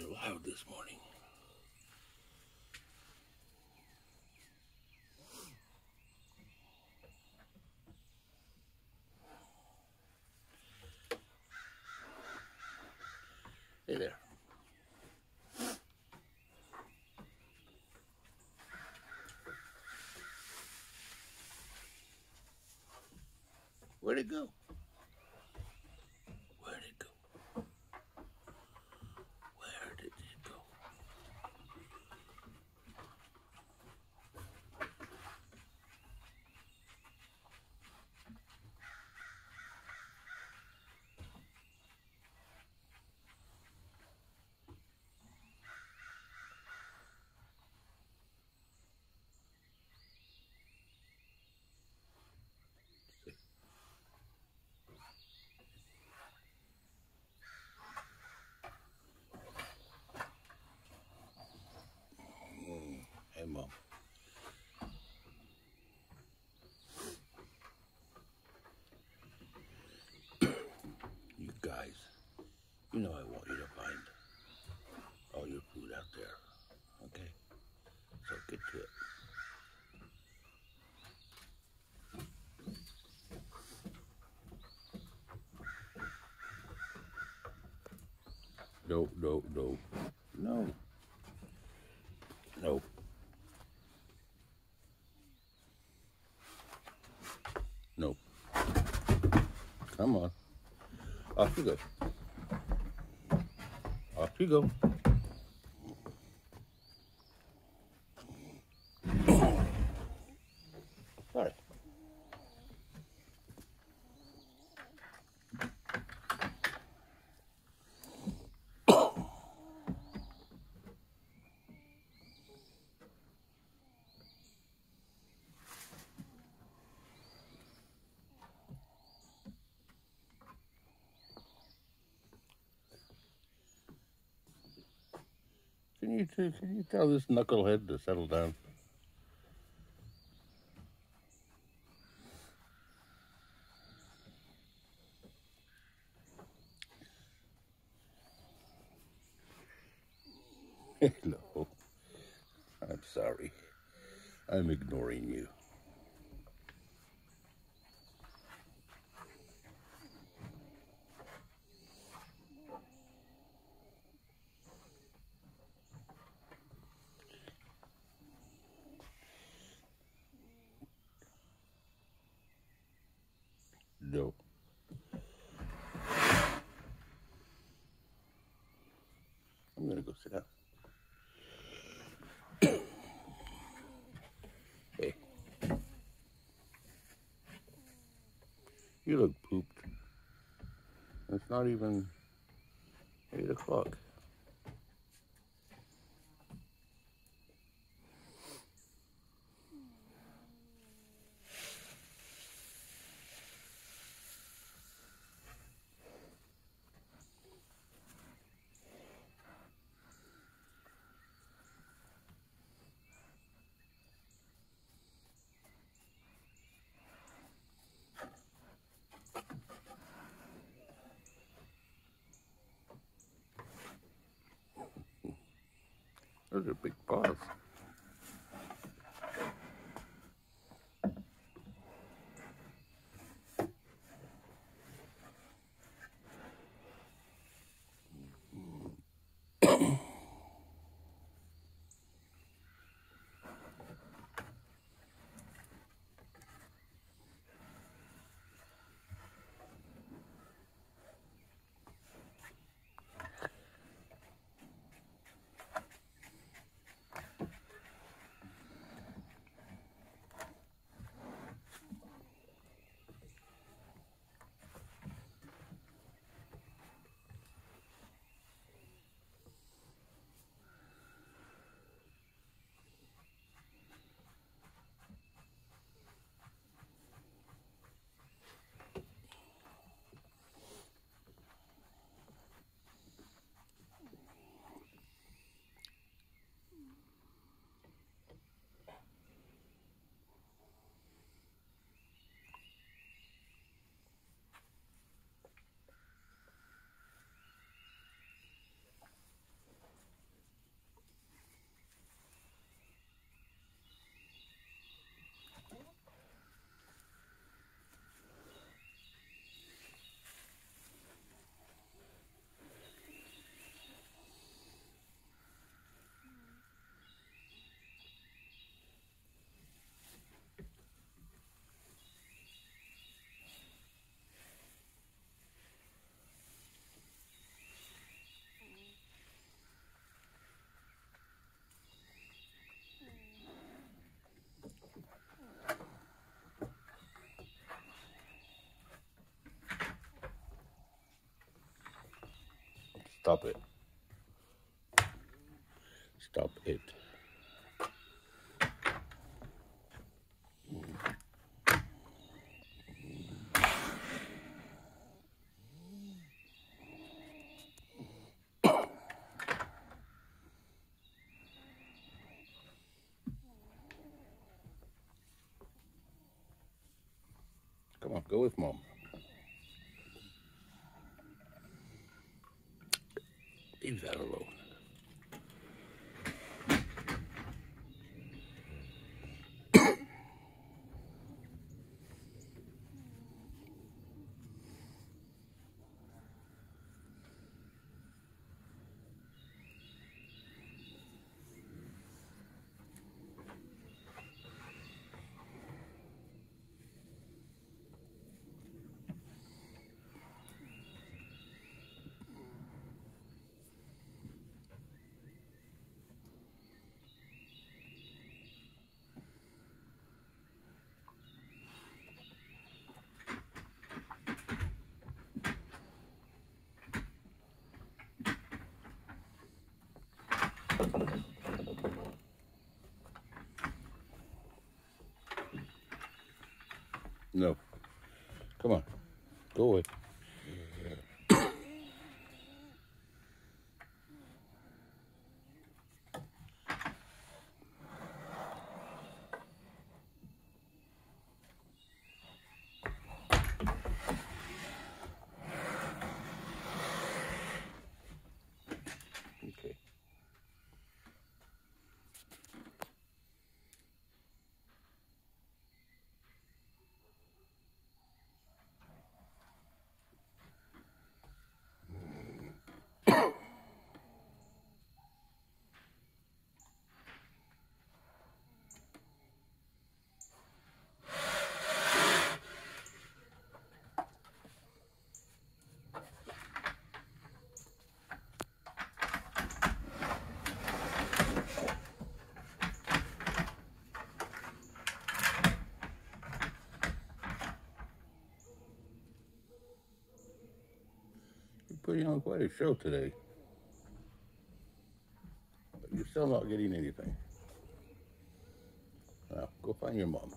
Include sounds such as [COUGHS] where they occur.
are loud this morning. Hey there. Where'd it go? Where'd it go? Where did it go? Hey, Mom. you guys, you know I want you to find all your food out there, okay? So get to it. No, no, no, no. No. No. Come on. Oh, Off you go. Off you go. Sorry. Can you can you tell this knucklehead to settle down? [LAUGHS] Hello. I'm sorry. I'm ignoring you. No. I'm gonna go sit down. hey. You look pooped. It's not even eight o'clock. such a big boss. [COUGHS] [COUGHS] Stop it. Stop it. Come on, go with mom. Leave that alone. No. Come on. Go away. Okay. Putting on quite a show today. But you're still not getting anything. Now, go find your mom.